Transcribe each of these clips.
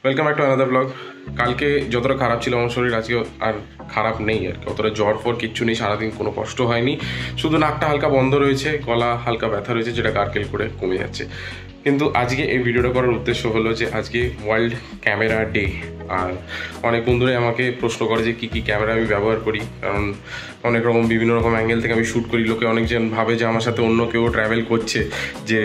Welcome back to another vlog কালকে যতটা খারাপ ছিল আমার শরীর, আজকে আর খারাপ নেই আর কি। অতটা জ্বর ফর কিচ্ছু নেই, সারাদিন কোনো কষ্ট হয়নি। শুধু নাকটা হালকা বন্ধ রয়েছে, গলা হালকা ব্যথা রয়েছে, যেটা গার্কেল করে কমে যাচ্ছে। কিন্তু আজকে এই ভিডিওটা করার উদ্দেশ্য হলো যে আজকে ওয়ার্ল্ড ক্যামেরা ডে আর অনেক বন্ধুরাই আমাকে প্রশ্ন করে যে কী কী ক্যামেরা আমি ব্যবহার করি। কারণ অনেক রকম বিভিন্ন রকম অ্যাঙ্গেল থেকে আমি শ্যুট করি। লোকে অনেকজন ভাবে যে আমার সাথে অন্য কেউ ট্রাভেল করছে যে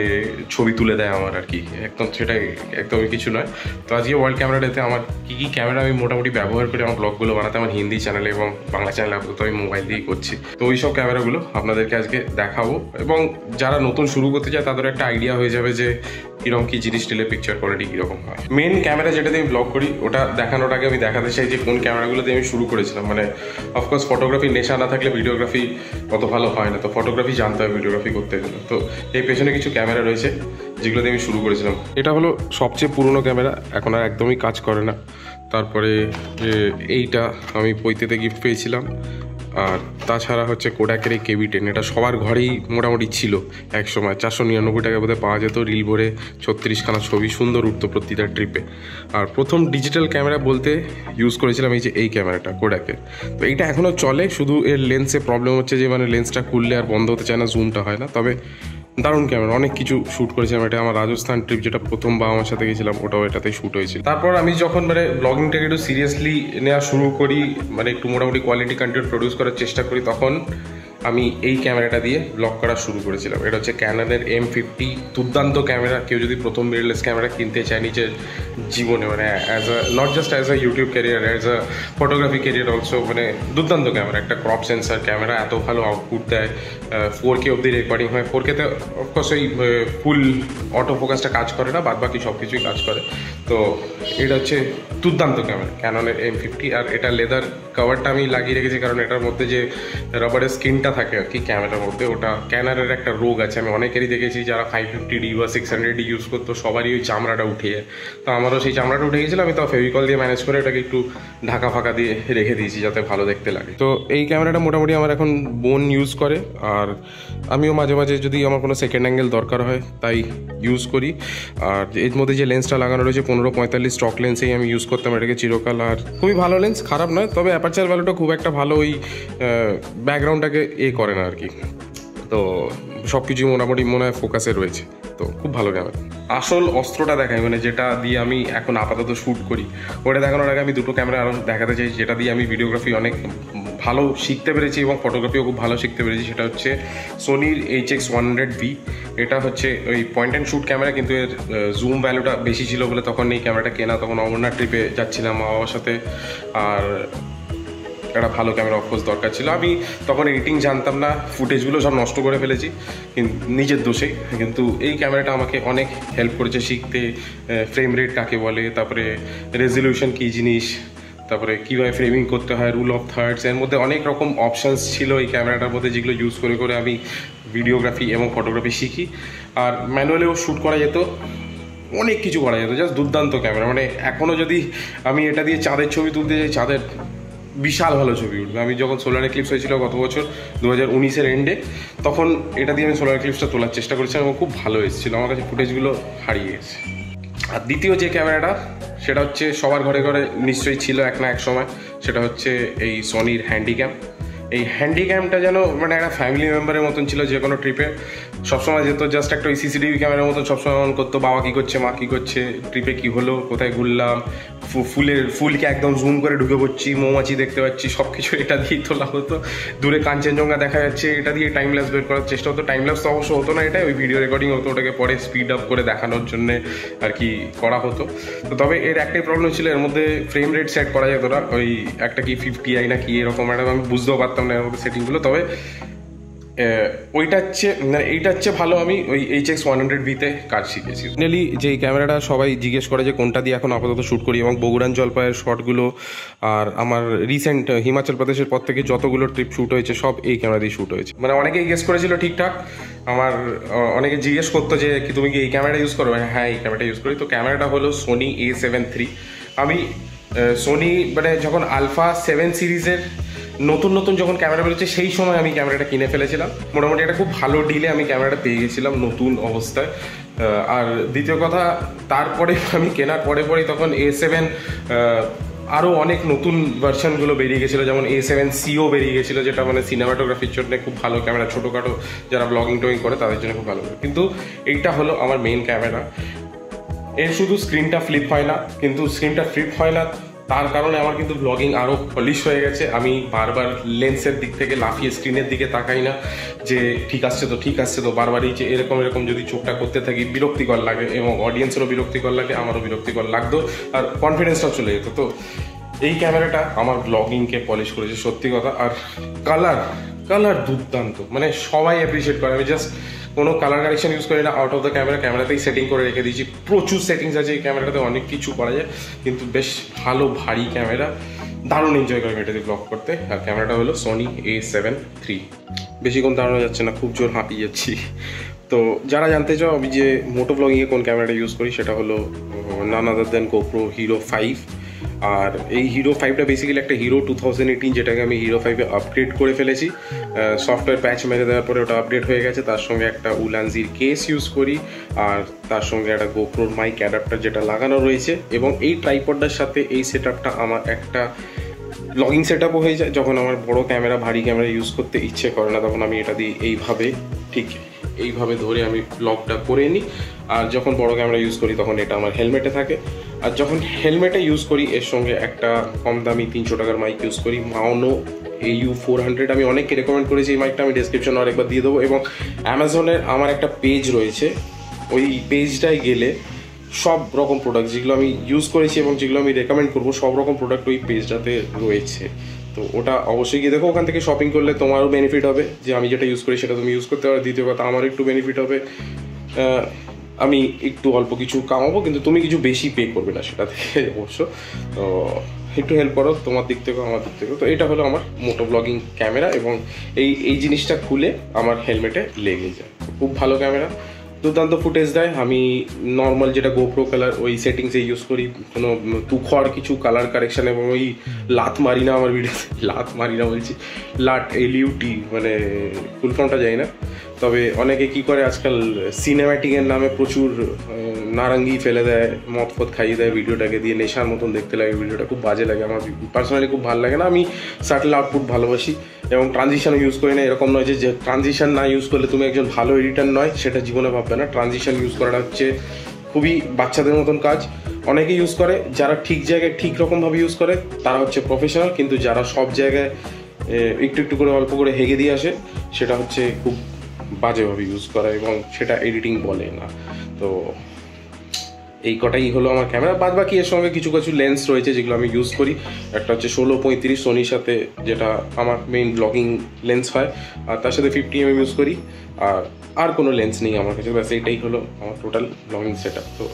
ছবি তুলে দেয় আমার আর কি। একদম সেটাই, একদমই কিছু নয়। তো আজকে ওয়ার্ল্ড ক্যামেরা ডেতে আমার কী কী ক্যামেরা আমি মোটামুটি ব্যবহার করি আমার ব্লগগুলো বানাতে, আমার হিন্দি চ্যানেলে এবং বাংলা চ্যানেলে আপাতত আমি মোবাইল দিয়েই করছি। তো ওই সব ক্যামেরাগুলো আপনাদেরকে আজকে দেখাবো এবং যারা নতুন শুরু করতে চায় তাদের একটা আইডিয়া হয়ে যাবে যে কীরকম কি জিনিস নিলে পিকচার কোয়ালিটি কীরকম হয়। মেন ক্যামেরা যেটা দিয়ে আমি ব্লগ করি, ওটা দেখানোর আগে আমি দেখাতে চাই যে কোন ক্যামেরাগুলোতে আমি শুরু করেছিলাম। মানে অফকোর্স ফটোগ্রাফি নেশা না থাকলে ভিডিওগ্রাফি অত ভালো হয় না। তো ফটোগ্রাফি জানতে হয় ভিডিওগ্রাফি করতে গেলে। তো এই পেছনে কিছু ক্যামেরা রয়েছে, যেগুলো দিয়ে আমি শুরু করেছিলাম। এটা হলো সবচেয়ে পুরনো ক্যামেরা এখন আর একদমই কাজ করে না। তারপরে এইটা আমি পৈতেতে গিফট পেয়েছিলাম। আর তাছাড়া হচ্ছে কোডাকের এই কেবি টেন এটা সবার ঘরেই মোটামুটি ছিল এক সময় চারশো নিরানব্বই টাকা বোধহয় পাওয়া যেত রিল ভরে ছত্রিশখানা ছবি, সুন্দর উঠত প্রতিটা ট্রিপে আর প্রথম ডিজিটাল ক্যামেরা বলতে ইউজ করেছিলাম এই যে এই ক্যামেরাটা কোডাকের তো এইটা এখনও চলে, শুধু এর লেন্সে প্রবলেম হচ্ছে যে মানে লেন্সটা খুললে আর বন্ধ হতে চায় না জুমটা হয় না। তবে দারুণ ক্যামেরা অনেক কিছু শ্যুট করেছিলাম। এটা আমার রাজস্থান ট্রিপ যেটা প্রথম বা আমার সাথে গেছিলাম, ওটাও এটাতে শ্যুট হয়েছিল। তারপর আমি যখন মানে ব্লগিংটাকে একটু সিরিয়াসলি নেওয়া শুরু করি মানে একটু মোটামুটি কোয়ালিটি কন্টেন্ট প্রডিউস করার চেষ্টা করি, তখন আমি এই ক্যামেরাটা দিয়ে ব্লগ করা শুরু করেছিলাম। এটা হচ্ছে ক্যানানের এম ফিফটি দুর্দান্ত ক্যামেরা। কেউ যদি প্রথম মিরলেস ক্যামেরা কিনতে চায় নিজের জীবনে মানে as a not just as a YouTube career as a photography career also মানে দুর্দান্ত ক্যামেরা। একটা ক্রপ সেন্সার ক্যামেরা, এত ভালো আউটপুট দেয়। ফোর কে অব্দি রেকর্ডিং হয়। ফোর কেতে অফকোর্স ওই ফুল অটো ফোকাসটা কাজ করে না বাদ বাকি সব কিছুই কাজ করে। তো এটা হচ্ছে দুর্দান্ত ক্যামেরা ক্যাননের এম ফিফটি আর এটা লেদার কভারটা আমি লাগিয়ে রেখেছি কারণ এটার মধ্যে যে রাবারের স্কিনটা থাকে আর কি ক্যামেরার মধ্যে, ওটা ক্যানারের একটা রোগ আছে। আমি অনেকেরই দেখেছি যারা ফাইভ ফিফটি ডি বা সিক্স হান্ড্রেড ডি ইউজ করতো, সবারই ওই চামড়াটা উঠে যায়। তো আমারও সেই চামড়াটা উঠে গেছিল, আমি তো ফেভিকল দিয়ে ম্যানেজ করে ওটাকে একটু ঢাকা ফাঁকা দিয়ে রেখে দিয়েছি যাতে ভালো দেখতে লাগে। তো এই ক্যামেরাটা মোটামুটি আমার এখন বোন ইউজ করে আর আমিও মাঝে মাঝে যদি আমার কোনো সেকেন্ড অ্যাঙ্গেল দরকার হয়, তাই ইউজ করি। আর এর মধ্যে যে লেন্সটা লাগানো রয়েছে পনেরো পঁয়তাল্লিশ স্টক লেন্সেই আমি ইউজ করতাম, এটাকে চিরকাল আর খুবই ভালো লেন্স খারাপ নয়, তবে অ্যাপারচার ভ্যালুটা খুব একটা ভালো ওই ব্যাকগ্রাউন্ডটাকে এ করে না আর কি তো সব কিছুই মোটামুটি মনে হয় ফোকাসে রয়েছে, তো খুব ভালো ক্যামেরা আসল অস্ত্রটা দেখাই মানে যেটা দিয়ে আমি এখন আপাতত শ্যুট করি, ওটা দেখানোর আগে আমি দুটো ক্যামেরা আরও দেখাতে চাই, যেটা দিয়ে আমি ভিডিওগ্রাফি অনেক ভালো শিখতে পেরেছি এবং ফটোগ্রাফিও খুব ভালো শিখতে পেরেছি। সেটা হচ্ছে সোনির H X one hundred V এটা হচ্ছে ওই পয়েন্ট অ্যান্ড শ্যুট ক্যামেরা কিন্তু এর জুম ভ্যালুটা বেশি ছিল বলে তখন এই ক্যামেরাটা কেনা, তখন অমরনাথ ট্রিপে যাচ্ছিলাম মা বাবার সাথে। আর একটা ভালো ক্যামেরা অফকোর্স দরকার ছিল। আমি তখন এডিটিং জানতাম না ফুটেজগুলো সব নষ্ট করে ফেলেছি নিজের দোষেই। কিন্তু এই ক্যামেরাটা আমাকে অনেক হেল্প করেছে শিখতে ফ্রেম রেট কাকে বলে, তারপরে রেজলিউশন কী জিনিস তারপরে কীভাবে ফ্রেমিং করতে হয় রুল অফ থার্ডস এর মধ্যে অনেক রকম অপশানস ছিল এই ক্যামেরাটার মধ্যে যেগুলো ইউজ করে করে আমি ভিডিওগ্রাফি এবং ফটোগ্রাফি শিখি। আর ম্যানুয়ালেও শ্যুট করা যেত, অনেক কিছু করা যেত জাস্ট দুর্দান্ত ক্যামেরা মানে এখনও যদি আমি এটা দিয়ে চাঁদের ছবি তুলতে যাই, চাঁদের বিশাল ভালো ছবি উঠবে। আমি যখন সোলার এক্লিপস হয়েছিল গত বছর দু হাজার উনিশের এন্ডে তখন এটা দিয়ে আমি সোলার এক্লিপসটা তোলার চেষ্টা করেছিলাম এবং খুব ভালো এসেছিল। আমার কাছে ফুটেজগুলো হারিয়ে গেছে। আর দ্বিতীয় যে ক্যামেরাটা সেটা হচ্ছে সবার ঘরে ঘরে নিশ্চয়ই ছিল এক না এক সময়। সেটা হচ্ছে এই সনির হ্যান্ডিক্যাম এই হ্যান্ডিক্যামটা যেন মানে একটা ফ্যামিলি মেম্বারের মতন ছিল যে কোনো ট্রিপে সবসময় যেত জাস্ট একটা ওই সিসিটিভি ক্যামেরার মতো সবসময় অন করতো, বাবা কী করছে, মা কী করছে ট্রিপে কী হলো, কোথায় ঘুরলাম ফুলের, ফুলকে একদম জুম করে ঢুকে পড়ছি, মৌমাছি দেখতে পাচ্ছি সব কিছু এটা দিয়েই তোলা হতো। দূরে কাঞ্চনজঙ্ঘা দেখা যাচ্ছে, এটা দিয়ে টাইম ল্যাপস বের করার চেষ্টা হতো। টাইম ল্যাপস তো অবশ্য হতো না এটা ওই ভিডিও রেকর্ডিং হতো ওটাকে পরে স্পিড আপ করে দেখানোর জন্য আর কি করা হতো। তো তবে এর একটাই প্রবলেম ছিল, এর মধ্যে ফ্রেম রেট সেট করা যেত না, ওই একটা কি ফিফটি আই না কি এরকম একটা আমি বুঝতেও পারতাম না এর মধ্যে সেটিংগুলো তবে ওইটা হচ্ছে মানে এইটা হচ্ছে ভালো আমি ওই এইচ এক্স ওয়ান হান্ড্রেড ভিতে কাজ শিখেছি। ফাইনালি যে ক্যামেরাটা সবাই জিজ্ঞেস করে যে কোনটা দিয়ে এখন আপাতত শ্যুট করি এবং বগুড়ান জলপাইয়ের শটগুলো আর আমার রিসেন্ট হিমাচল প্রদেশের পর থেকে যতগুলো ট্রিপ শ্যুট হয়েছে, সব এই ক্যামেরা দিয়ে শ্যুট হয়েছে। মানে অনেকেই গেস করেছিল ঠিকঠাক, আমার অনেকে জিজ্ঞেস করতো যে, কি তুমি কি এই ক্যামেরাটা ইউজ করো? হ্যাঁ এই ক্যামেরাটা ইউজ করি। তো ক্যামেরাটা হলো সোনি এ সেভেন থ্রি আমি সোনি মানে যখন আলফা সেভেন সিরিজের নতুন নতুন যখন ক্যামেরা বেরোচ্ছে, সেই সময় আমি ক্যামেরাটা কিনে ফেলেছিলাম। মোটামুটি একটা খুব ভালো ডিলে আমি ক্যামেরাটা পেয়ে গেছিলাম নতুন অবস্থায়। আর দ্বিতীয় কথা, তারপরে আমি কেনার পরে পরেই তখন এ সেভেন আরও অনেক নতুন ভার্সনগুলো বেরিয়ে গেছিল, যেমন এ সেভেন সিও বেরিয়ে গেছিল, যেটা মানে সিনেমাটোগ্রাফির জন্য খুব ভালো ক্যামেরা। ছোটোখাটো যারা ব্লগিং টগিং করে, তাদের জন্য খুব ভালো। কিন্তু এইটা হলো আমার মেইন ক্যামেরা। এর শুধু স্ক্রিনটা ফ্লিপ হয় না, কিন্তু স্ক্রিনটা ফ্লিপ হয় না তার কারণে আমার কিন্তু ব্লগিং আরও পলিশ হয়ে গেছে। আমি বারবার লেন্সের দিক থেকে, লাফিয়ে স্ক্রিনের দিকে তাকাই না যে ঠিক আসছে তো, ঠিক আসছে তো। বারবারই যে এরকম এরকম যদি চোখটা করতে থাকি, বিরক্তিকর লাগে এবং অডিয়েন্সেরও বিরক্তিকর লাগে, আমারও বিরক্তিকর লাগতো আর কনফিডেন্সটাও চলে যেত। তো এই ক্যামেরাটা আমার ব্লগিংকে পলিশ করেছে, সত্যি কথা। আর কালার কালার দুর্দান্ত। মানে সবাই অ্যাপ্রিসিয়েট করে। আমি জাস্ট কোনো কালার কারেকশন ইউজ করি না আউট অফ দ্য ক্যামেরা ক্যামেরাতেই সেটিং করে রেখে দিয়েছি। প্রচুর সেটিংস আছে এই ক্যামেরাতে অনেক কিছু করা যায়, কিন্তু বেশ ভালো, ভারী ক্যামেরা দারুণ এনজয় করে এটাতে ব্লগ করতে। আর ক্যামেরাটা হলো সোনি এ সেভেন থ্রি বেশিক্ষণ দাঁড়ানো যাচ্ছে না, খুব জোর হাঁপিয়ে যাচ্ছি। তো যারা জানতে চাও আমি যে মোটো ব্লগিংয়ে কোন ক্যামেরাটা ইউজ করি, সেটা হলো none other than GoPro Hero five আর এই হিরো ফাইভটা বেসিক্যালি একটা হিরো টু থাউজেন্ড এইটিন যেটাকে আমি হিরো ফাইভে আপগ্রেড করে ফেলেছি। সফটওয়্যার প্যাচ মেরে দেওয়ার পরে ওটা আপডেট হয়ে গেছে। তার সঙ্গে একটা উলানজির কেস ইউজ করি। আর তার সঙ্গে একটা গোপ্রোর মাইক অ্যাডাপ্টার যেটা লাগানো রয়েছে। এবং এই ট্রাইপডটার সাথে এই সেট আমার একটা লগিং সেট আপও হয়ে যায়। যখন আমার বড় ক্যামেরা ভারী ক্যামেরা ইউজ করতে ইচ্ছে করে না, তখন আমি এটা দিয়ে এইভাবে, ঠিক এইভাবে ধরে আমি ব্লগটা করে নিই। আর যখন বড় ক্যামেরা ইউজ করি, তখন এটা আমার হেলমেটে থাকে। আর যখন হেলমেটে ইউজ করি, এর সঙ্গে একটা কম দামি তিনশো টাকার মাইক ইউজ করি মাউনো ইউ ফোর হান্ড্রেড আমি অনেককে রেকমেন্ড করেছি, এই মাইকটা আমি ডিসক্রিপশনে আরেকবার দিয়ে দেবো। এবং অ্যামাজনের আমার একটা পেজ রয়েছে, ওই পেজটায় গেলে সব রকম প্রোডাক্ট যেগুলো আমি ইউজ করেছি এবং যেগুলো আমি রেকমেন্ড করব, সব রকম প্রোডাক্ট ওই পেজটাতে রয়েছে। তো ওটা অবশ্যই গিয়ে দেখো, ওখান থেকে শপিং করলে তোমারও বেনিফিট হবে, যে আমি যেটা ইউজ করি সেটা তুমি ইউজ করতে পারো দ্বিতীয় কথা আমারও একটু বেনিফিট হবে। আমি একটু অল্প কিছু কামাবো, কিন্তু তুমি কিছু বেশি পে করবে না সেটা থেকে অবশ্য। তো একটু হেল্প করো, তোমার দিক থেকেও, আমার দিক থেকেও। তো এটা হলো আমার মোটো ব্লগিং ক্যামেরা এবং এই এই জিনিসটা খুলে আমার হেলমেটে লেগে যায়। খুব ভালো ক্যামেরা দুর্দান্ত ফুটেজ দেয়। আমি নর্মাল যেটা গোপ্রো কালার ওই সেটিংসে ইউজ করি। কোনো তুখর কিছু কালার কারেকশান এবং ওই লাত মারি না আমার ভিডিও লাত মারি না বলছি। লাট এলিউটি মানে ফুল ফর্মটা যাই না। তবে অনেকে কি করে, আজকাল সিনেম্যাটিকের নামে প্রচুর নারাঙ্গি ফেলে দেয়, মদ ফদ খাইয়ে দেয় ভিডিওটাকে দিয়ে, নেশার মতন দেখতে লাগে, ভিডিওটা খুব বাজে লাগে, আমার পার্সোনালি খুব ভালো লাগে না, আমি সাটল আউটপুট ভালোবাসি এবং ট্রানজিশনও ইউজ করি না, এরকম নয় যে ট্রানজিশন না ইউজ করলে তুমি একজন ভালো এডিটার নয়, সেটা জীবনে ভাববে না ট্রানজিশন ইউজ করাটা হচ্ছে খুবই বাচ্চাদের মতন কাজ। অনেকে ইউজ করে, যারা ঠিক জায়গায় ঠিক রকমভাবে ইউজ করে, তারা হচ্ছে প্রফেশনাল কিন্তু যারা সব জায়গায় একটু একটু করে, অল্প করে হেগে দিয়ে আসে, সেটা হচ্ছে খুব বাজেভাবে ইউজ করা এবং সেটা এডিটিং বলে না। তো এই কটাই হলো আমার ক্যামেরা বাদ বাকি এর সঙ্গে কিছু কিছু লেন্স রয়েছে যেগুলো আমি ইউজ করি। একটা হচ্ছে ষোলো পঁয়ত্রিশ সোনির সাথে যেটা আমার মেইন ব্লগিং লেন্স হয়। আর তার সাথে ফিফটি এম ইউজ করি। আর আর কোনো লেন্স নেই আমার কাছে। ব্যাস, এইটাই হলো আমার টোটাল ব্লগিং সেট তো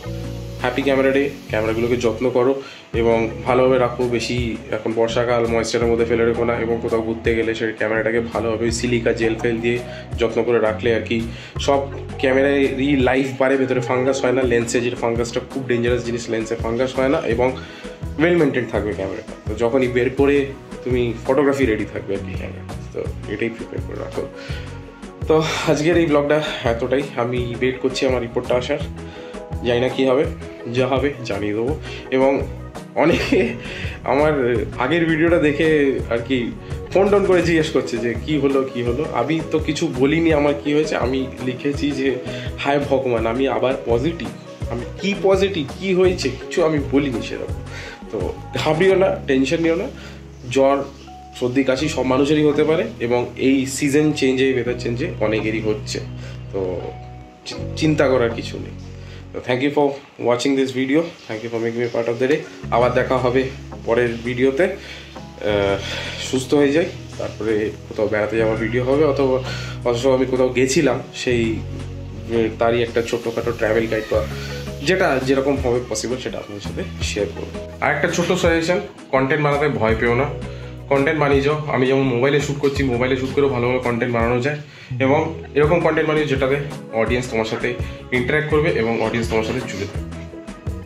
হ্যাপি ক্যামেরা ডে ক্যামেরাগুলোকে যত্ন করো এবং ভালোভাবে রাখো। বেশি এখন বর্ষাকাল ময়েশ্চারের মধ্যে ফেলে রেখো না এবং কোথাও ঘুরতে গেলে সেই ক্যামেরাটাকে ভালোভাবে সিলিকা জেল ফেল দিয়ে যত্ন করে রাখলে আর কি সব ক্যামেরারই লাইফ বাড়ে ভেতরে ফাঙ্গাস হয় না। লেন্সে যেটা ফাঙ্গাসটা খুব ডেঞ্জারাস জিনিস লেন্সে ফাঙ্গাস হয় না এবং ওয়েল মেনটেন থাকবে ক্যামেরাটা তো যখনই বের করে তুমি ফটোগ্রাফি রেডি থাকবে আর কি ক্যামেরা তো এটাই প্রিপেয়ার করে রাখো। তো আজকের এই ব্লগটা এতটাই। আমি ওয়েট করছি আমার রিপোর্টটা আসার। জানি না কী হবে, যা হবে জানিয়ে দেবো। এবং অনেকে আমার আগের ভিডিওটা দেখে আর কি ফোন টোন করে জিজ্ঞেস করছে যে, কি হলো কি হলো? আমি তো কিছু বলিনি আমার কি হয়েছে। আমি লিখেছি যে, হায় ভগবান, আমি আবার পজিটিভ আমি কি পজিটিভ কি হয়েছে? কিছু আমি বলিনি সেরকম। তো ঘাবড়িও না টেনশন নিও না। জ্বর সর্দি, কাশি সব মানুষেরই হতে পারে এবং এই সিজন চেঞ্জে ওয়েদার চেঞ্জে অনেকেরই হচ্ছে। তো চিন্তা করার কিছু নেই। তো thank you for watching this video thank you for making me part of the day আবার দেখা হবে পরের ভিডিওতে সুস্থ হয়ে যাই, তারপরে কোথাও বেড়াতে যাওয়ার ভিডিও হবে, অথবা, অথচ আমি কোথাও গেছিলাম, সেই তারই একটা ছোটোখাটো ট্রাভেল গাইড বা যেটা যেরকম হবে পসিবল সেটা আপনাদের সাথে শেয়ার করব। আর একটা ছোট্ট সাজেশন কন্টেন্ট বানাতে ভয় পেও না। কন্টেন্ট বানিয়ে যাও। আমি যেমন মোবাইলে শ্যুট করছি মোবাইলে শ্যুট করেও ভালোভাবে কন্টেন্ট বানানো যায় এবং এরকম কন্টেন্ট বানিয়ে যেটাতে অডিয়েন্স তোমার সাথে ইন্টারাক্ট করবে এবং অডিয়েন্স তোমার সাথে জুড়ে থাকবে।